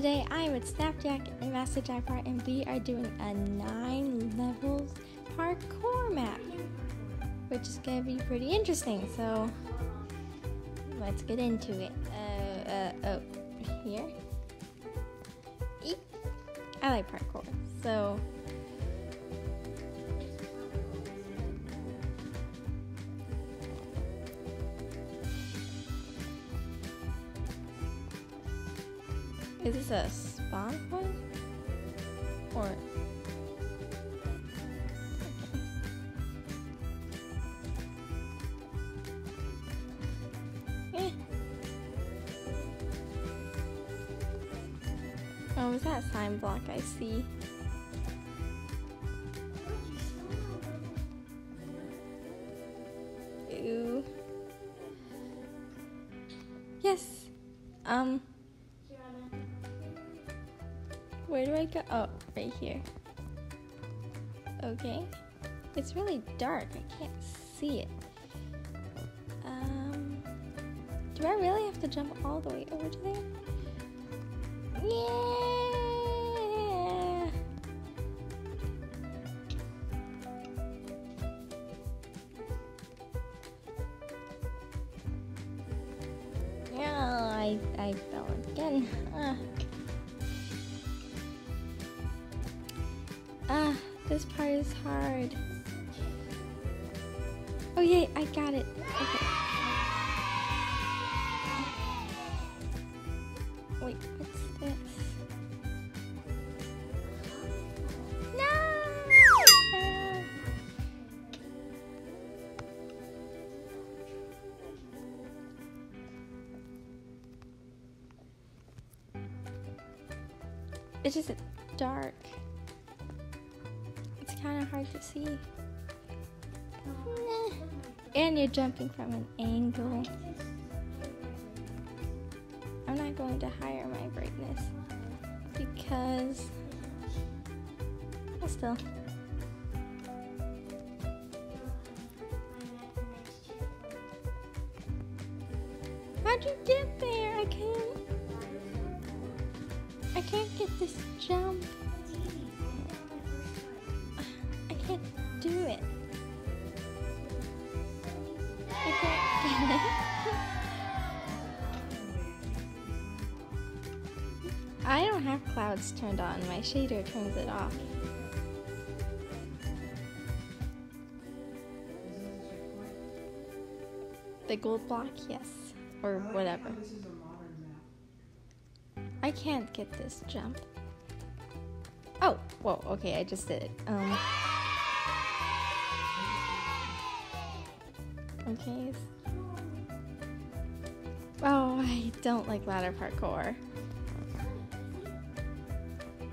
Today I am with Snapjack and Master Jackpot and we are doing a 9 levels parkour map. Which is going to be pretty interesting, so let's get into it. Uh, uh, oh, here? I like parkour, so... Is this a spawn point? Or Eh. Oh, is that sign block I see? Dark. I can't see it. Um, do I really have to jump all the way over to there? Yeah. Yeah, I, I fell again. Ah. Ah, this part is hard. I got it. Okay. Wait, what's this? No! Ah. It's just dark. It's kind of hard to see. Nah. And you're jumping from an angle. I'm not going to higher my brightness because well, still. I don't have clouds turned on. My shader turns it off. The gold block, yes. Or whatever. This is a modern map. I can't get this jump. Oh, whoa, okay, I just did it. Um. Okay. Don't like ladder parkour.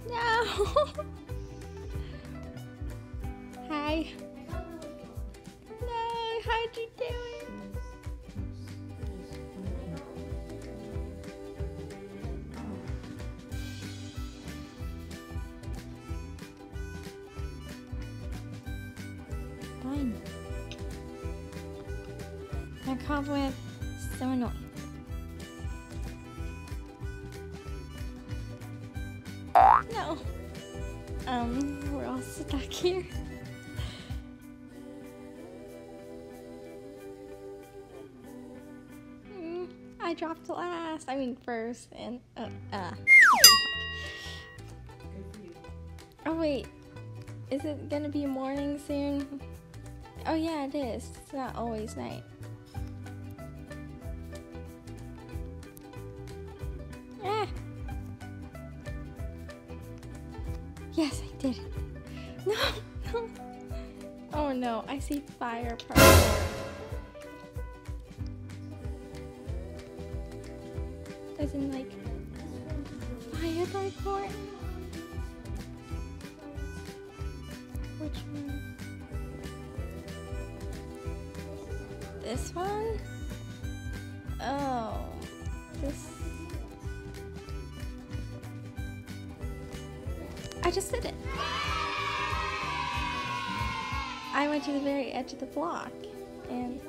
No! Hi. No, how'd you do it? Fine. That cobweb so annoying. Dropped last. I mean first and uh, uh. Oh wait, is it gonna be morning soon? Oh yeah, it is. It's not always night. Ah. Yes, I did. No, no. Oh no, I see fire. As in like fire parkour. Which one? This one? Oh, this. I just did it. I went to the very edge of the block and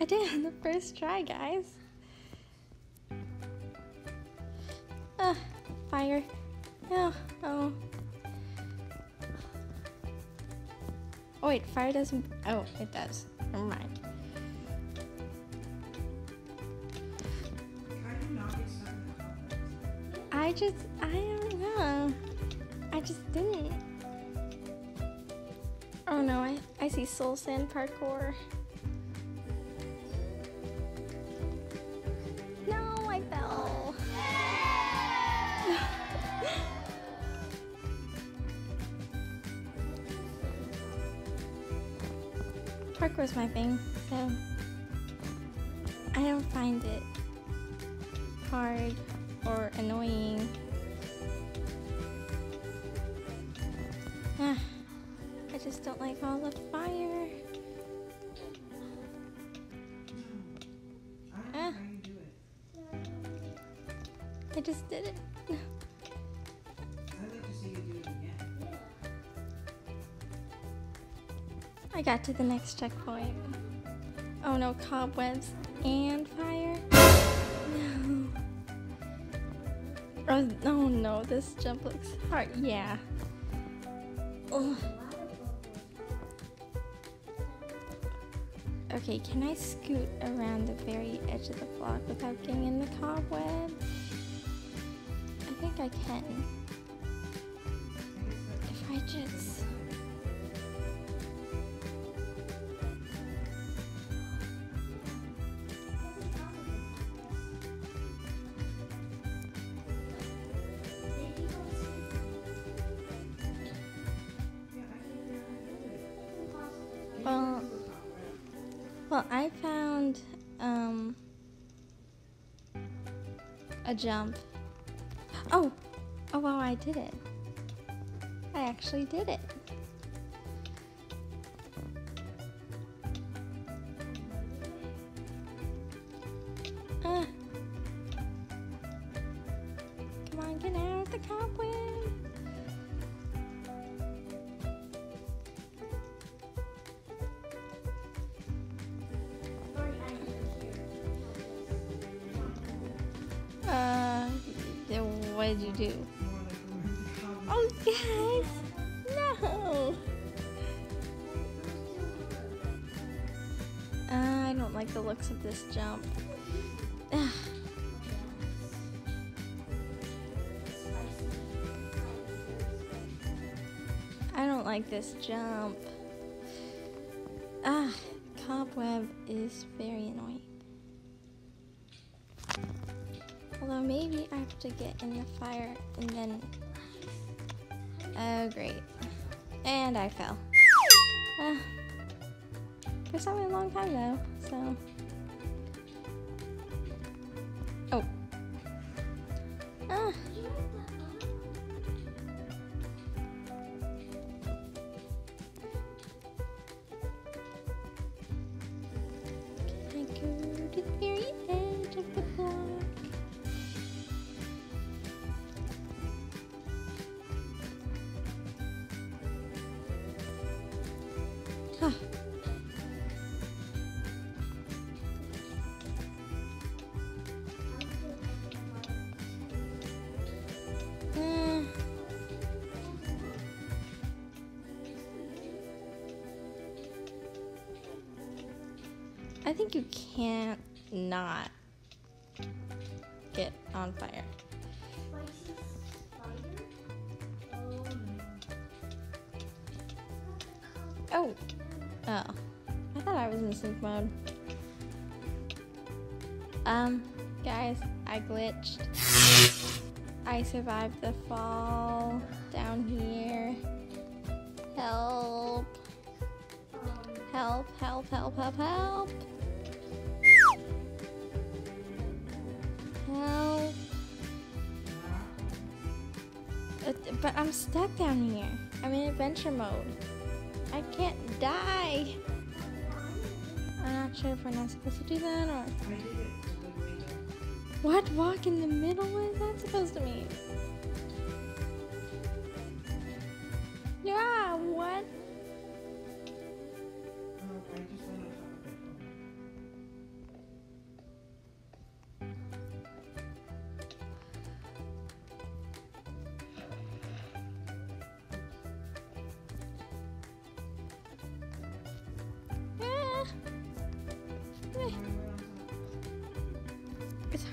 I did on the first try, guys. Fire. Oh, oh. Oh wait, fire doesn't. Oh, it does. Never mind. I just, I don't know. I just didn't. Oh no, I, I see soul sand parkour. Parkour's my thing, so I don't find it hard or annoying. To the next checkpoint. Oh no, cobwebs and fire. No. Oh no, no, this jump looks hard. Yeah. Ugh. Okay, can I scoot around the very edge of the block without getting in the cobweb? I think I can. Jump. Oh, oh wow! I did it. I actually did it. Like this jump. Ah, cobweb is very annoying. Although maybe I have to get in the fire and then. Oh, great. And I fell. Ah. There's only a long time though, so. I think you can't not get on fire. Oh. Oh. I thought I was in sync mode. Um, guys, I glitched. I survived the fall down here. Help. Help, help, help, help, help. Help. Uh, but I'm stuck down here. I'm in adventure mode. I can't die. I'm not sure if we're not supposed to do that or. I did it a good way though. What? Walk in the middle? What is that supposed to mean?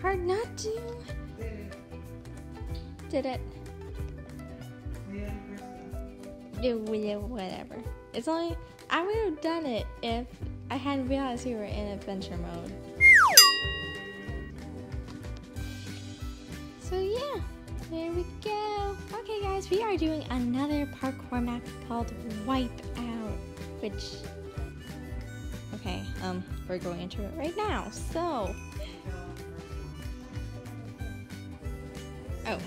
Hard not to. Did it. Yeah, whatever. It's only I would have done it if I hadn't realized we were in adventure mode. So yeah, there we go. Okay guys, we are doing another parkour map called Wipe Out, which Okay, um, we're going into it right now. So oh.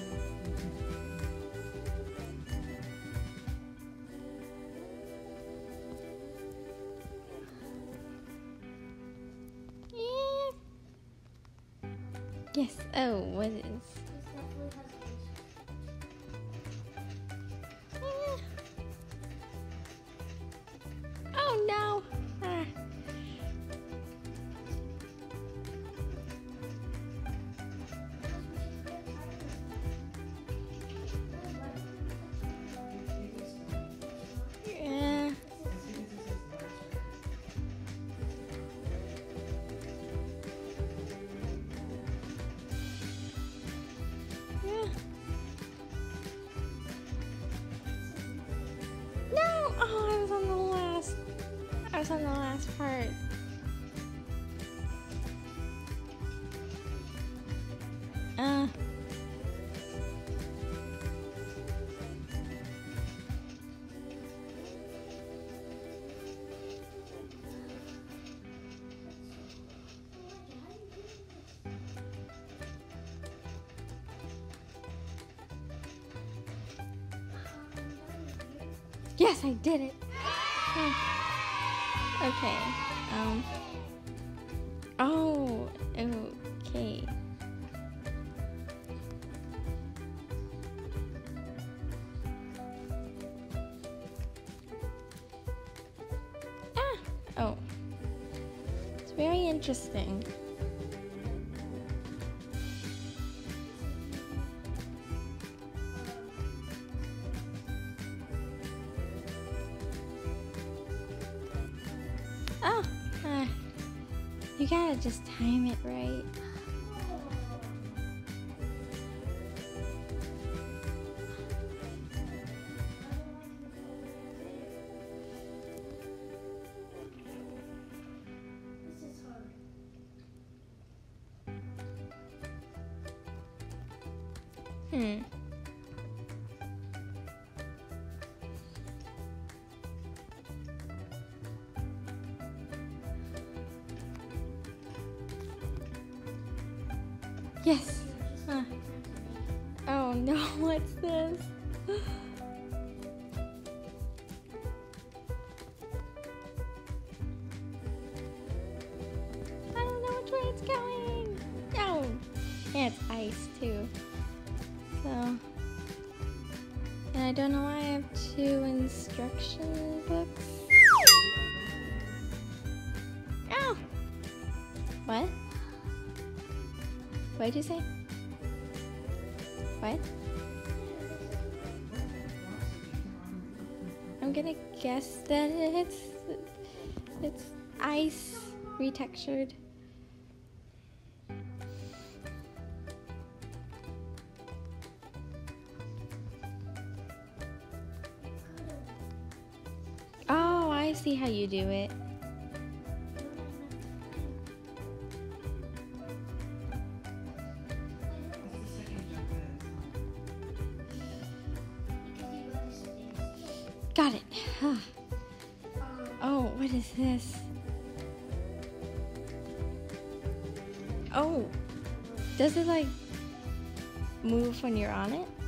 Yes. Oh, what is? Yes, I did it. Okay. Um. Oh. Hmm. Yes. Huh. Oh no, what's this? And I don't know why I have two instruction books. Ow! What? What did you say? What? I'm gonna guess that it's it's ice retextured. See how you do it. Got it. oh, what is this? Oh, does it like move when you're on it?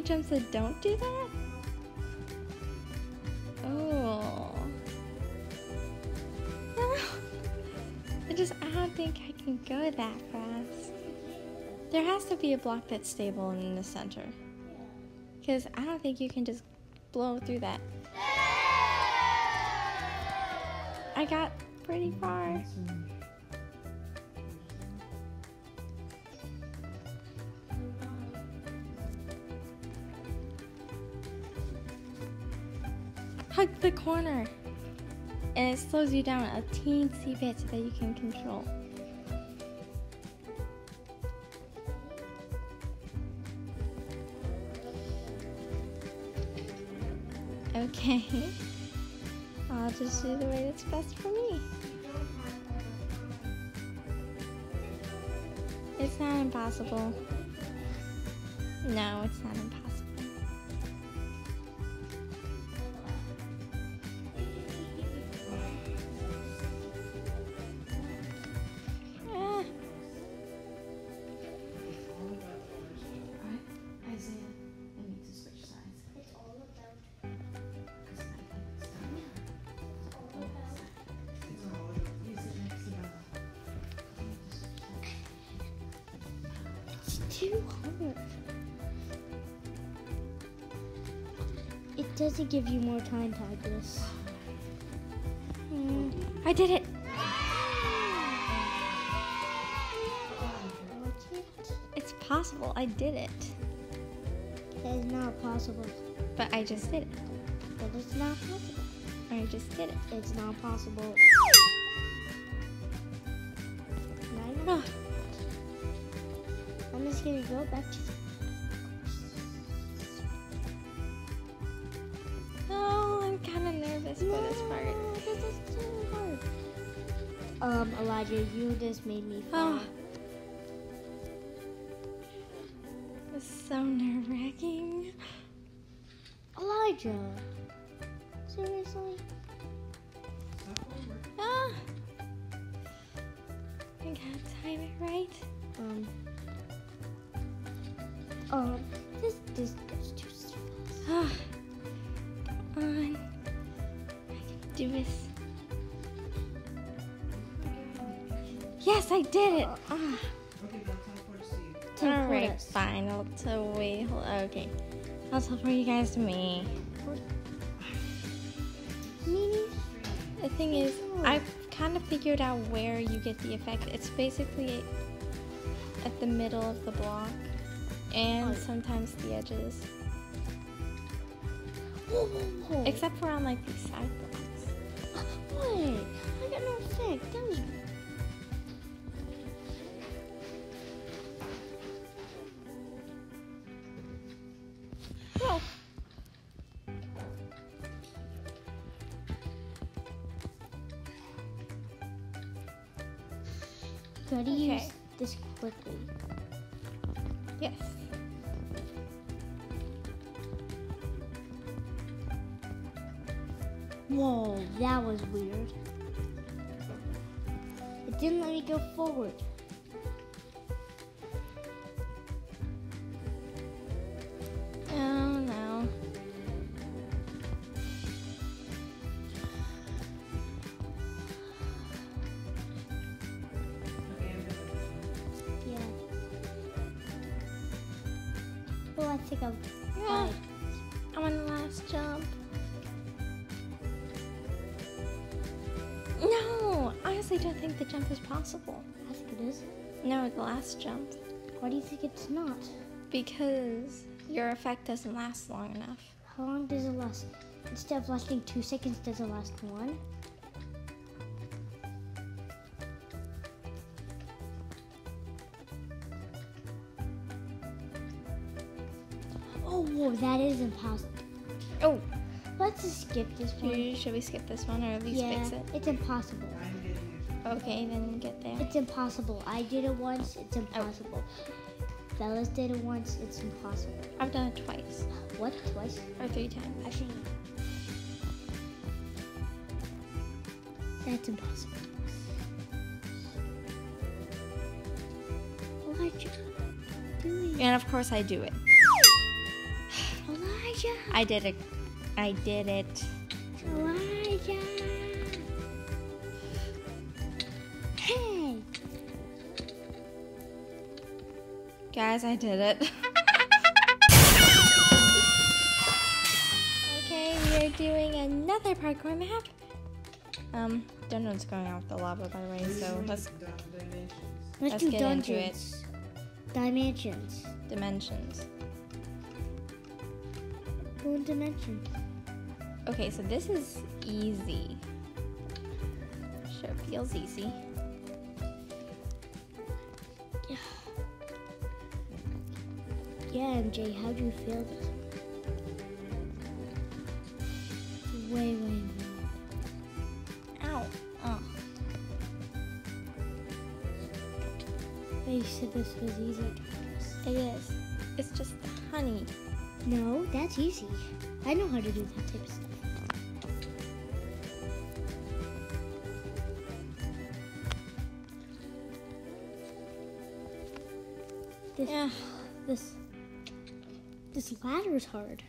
Any jumps that don't do that? Oh. I just I don't think I can go that fast. There has to be a block that's stable in the center. Because I don't think you can just blow through that. I got pretty far. Hug the corner. And it slows you down a teensy bit so that you can control. Okay. I'll just do the way that's best for me. It's not impossible. No, it's not impossible. 200. It doesn't give you more time to add this. Mm, I did it. It's possible. I did it. It's not possible. But I just did it. But it's not possible. I just did it. It's not possible. I'm just gonna go back to the oh, I'm kind of nervous for this part. This is too hard. Um, Elijah, you just made me fall. Oh. It's so nerve wracking. Elijah. I do this. Yes, I did it. Ah. Okay, they'll teleport to you. Teleport All right, us. fine. I'll to wait. Okay, I'll teleport you guys to me. Mimi. The thing is, Oh. I've kind of figured out where you get the effect. It's basically at the middle of the block, and Oh. sometimes the edges, except for on like these side blocks. Wait, I got no effect. That was. Oh. Gotta Okay. use this quickly. Yes. Whoa, that was weird. Didn't let me go forward. Oh no. Okay, I'm done with this one. Yeah. Oh, I think I'm. Yeah. I'm on the last jump. Honestly don't think the jump is possible. I think it is. No, the last jump. Why do you think it's not? Because your effect doesn't last long enough. How long does it last? Instead of lasting two seconds, does it last one? Oh, whoa, that is impossible. Oh, Let's just skip this one. should we skip this one or at least yeah, fix it? it's impossible. I'm getting it. Okay, then get there. It's impossible. I did it once. It's oh. impossible. Fellas did it once. It's impossible. I've done it twice What? Twice? or three times. Actually, that's impossible. Elijah, do it. And of course, I do it. Elijah, I did it. I did it. Elijah. Guys, I did it. okay, we are doing another parkour map. Um, don't know what's going on with the lava, by the way, so let's let's, Let's do get into it. dungeons. Dimensions. dimensions. Go in dimensions. Okay, so this is easy. Sure feels easy. Yeah, MJ, how do you feel uh. this? Way, way, way. Ow. Oh. You said this was easy. It is. It's just honey. No, that's easy. I know how to do that type of stuff. This, Yeah. this, this ladder is hard.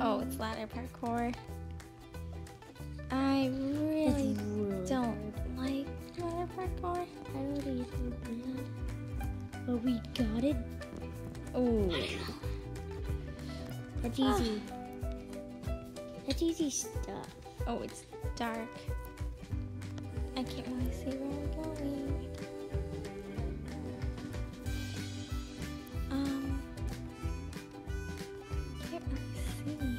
Oh, it's ladder parkour. I really don't like ladder parkour. I don't man. But we got it. Oh. That's Ah. easy. That's easy stuff. Oh, it's dark. Can't really see where I'm going. Um, can't really see.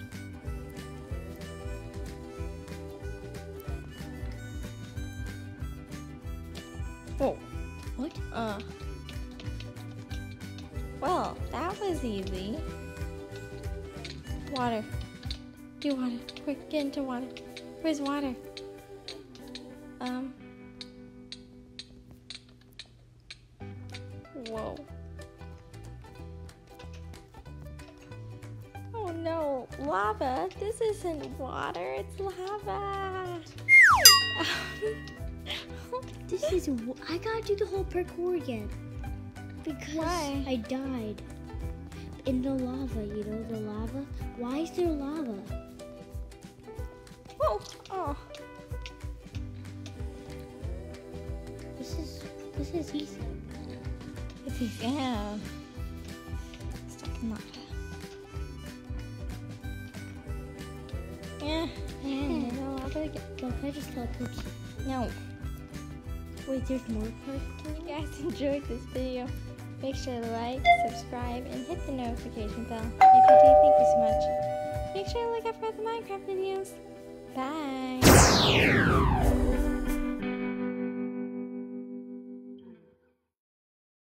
Whoa. What? Uh. Well, that was easy. Water. Do water. Quick, get into water. Where's water? This is. w- I gotta do the whole parkour again. Because Why? I died in the lava. You know the lava. Why is there lava? Whoa. Oh. This is. This is easy. It's easy. Yeah. Stuck in lava. Yeah. And the lava. Well, can I just teleport? No. Wait, there's more parkour. If you guys enjoyed this video, make sure to like, subscribe, and hit the notification bell. If you do, thank you so much. Make sure to look out for the Minecraft videos. Bye.